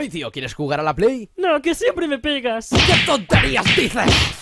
Hey tío, ¿quieres jugar a la Play? No, que siempre me pegas. ¿Qué tonterías dices?